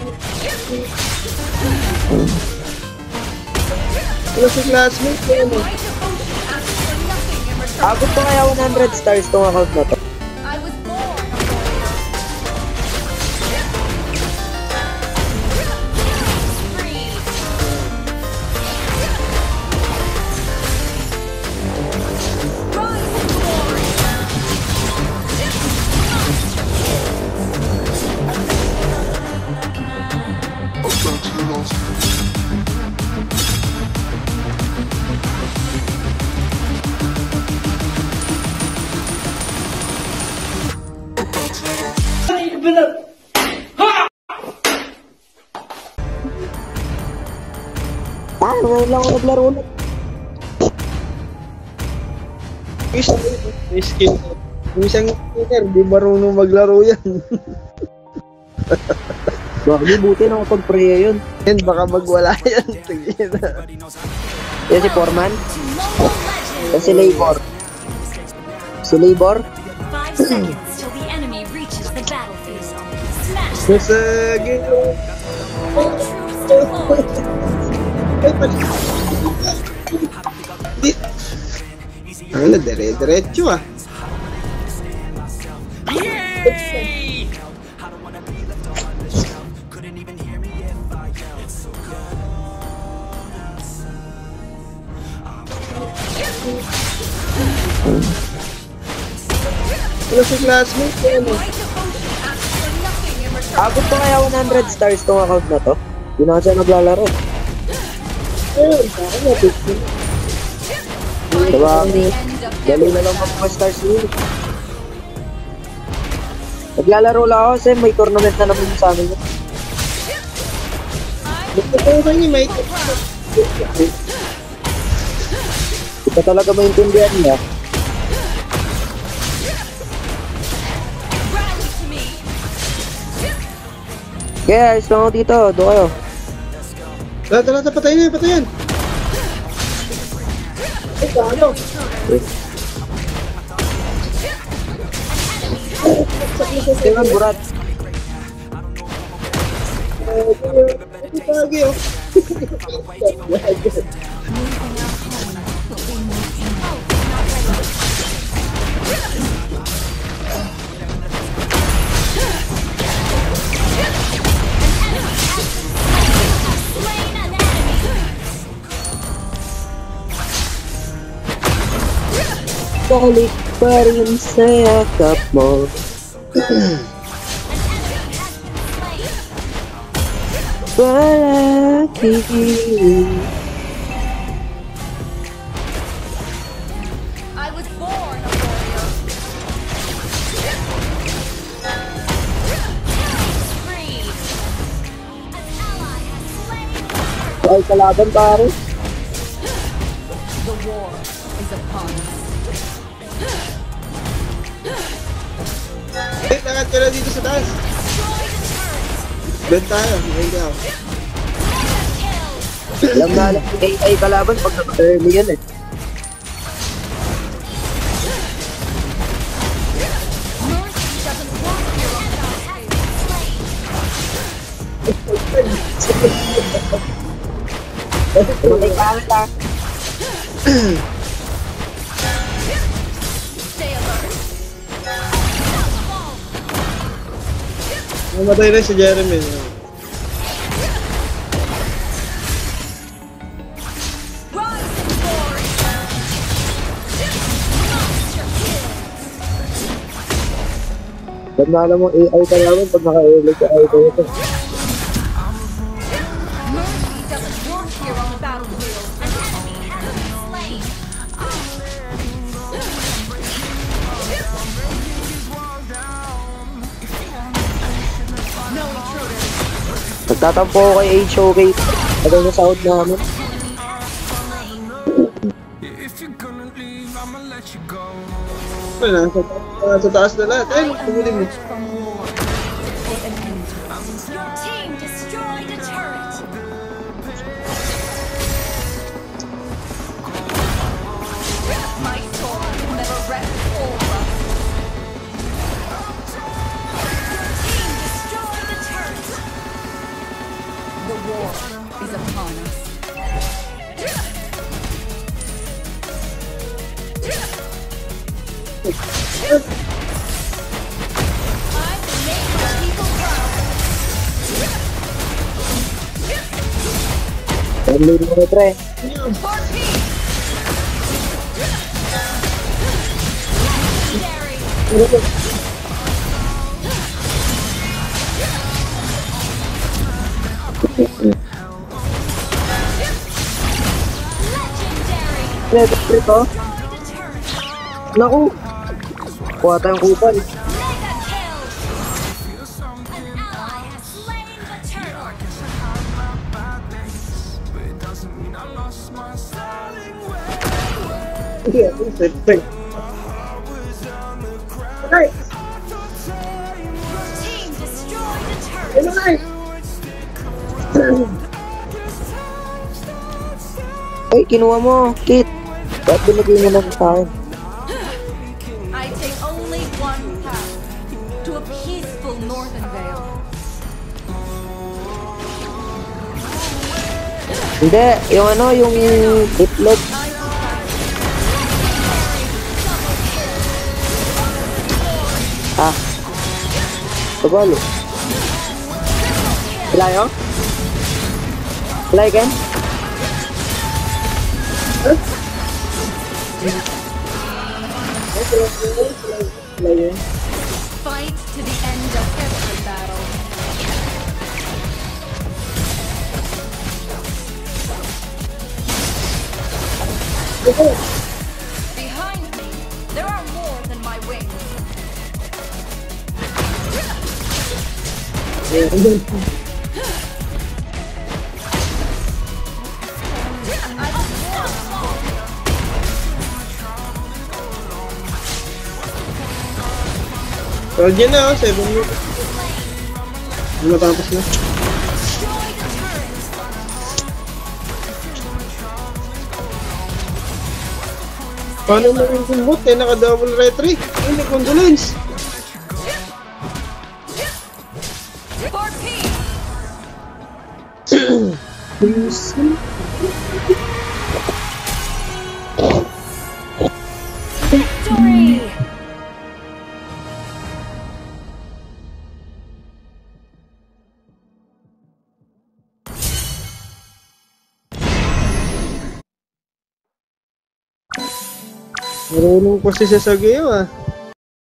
Ano si classmate ko ano? Abot pa kaya 100 stars tong account na to. Ah, ngayon lang ako naglaro ulit. May skill. Isang player, di marunong maglaro yan. Bakit buti na kapag preya yun. Yan, baka magwala yan. Sige na. Yan si Foreman. Yan si Labor. Si Labor. Five seconds till the enemy reaches the battlefield. Smash them. Nasa gino. Ang na, dire-diretso ah. Ano si classmate ko ano? Abot pa kaya 100 stars tong account na to. Hindi na siya naglalaro. Diba? Dali na lang mga stars yun. Naglalaro lang ako kasi may tournament na naman sa amin. Gusto ko inyo, mate. Hindi ka talaga maintindihan niya. Ayos lang ako dito. Doon kayo. Tara, tara, tara, patayin na, patayin. Ay, ano? Tingnan, Burat. Pagi, oh. Balik pa rin sa yakap mo. Palagi. I was born a warrior. Free. An ally has slain. Ay, kalaban pare. The war is upon us. Eh, lakad ka na dito sa taas. Bet tayo, hindi ako. Alam na alam, AI kalaban pag naka-early yan eh. Matay ka lang. Namatay na si Jeremy. Ba't na alam mo AI kalaban pag naka-early ka ay kayo Nagtatampo ko kay HOK. Tagal na sahod namin. Wala, nasa, nasa taas na lahat. Ay, tumuli mo. Early mo pre. Pre, pre to. Naku. Kuha tayong kupal. Yeah, turret. Ano na eh? Ay, kinuha mo. Kit. Ba't binigay mo lang sa akin? I take only one path to a peaceful northern vale. Hindi, yung ano, yung itlog. Ah. Kabalo. Fly again. Fight to the end of every battle. I So, dyan na, oh, 7 minutes. Matapos na. Paano mo yung kumbot eh, naka-double retry? Ay, may condolence. Victory. Marunong pa si Sasageo ah.